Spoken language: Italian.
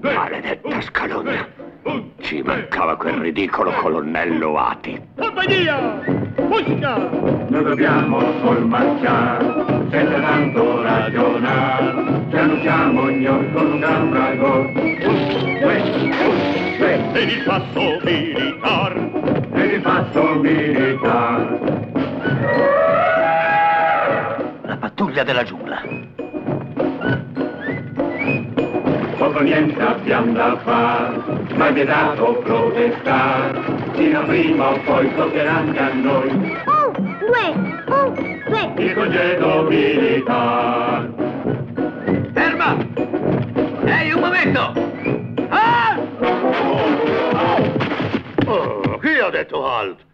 Maledetta scalogna. Ci mancava quel ridicolo colonnello Ati. Compagnia! Musica! Noi dobbiamo col marciare, se ne tanto ragionare. Ci annunciamo ogni con un gran brago. Per il passo militar. Per il passo militar. La pattuglia della giungla. Poco niente abbiamo da fare, ma è vietato protestare, fino a prima o poi toccherà anche a noi Un, due, un, due. il congedo militare. Ferma! Ehi, un momento! Ah! Oh, chi ha detto halt?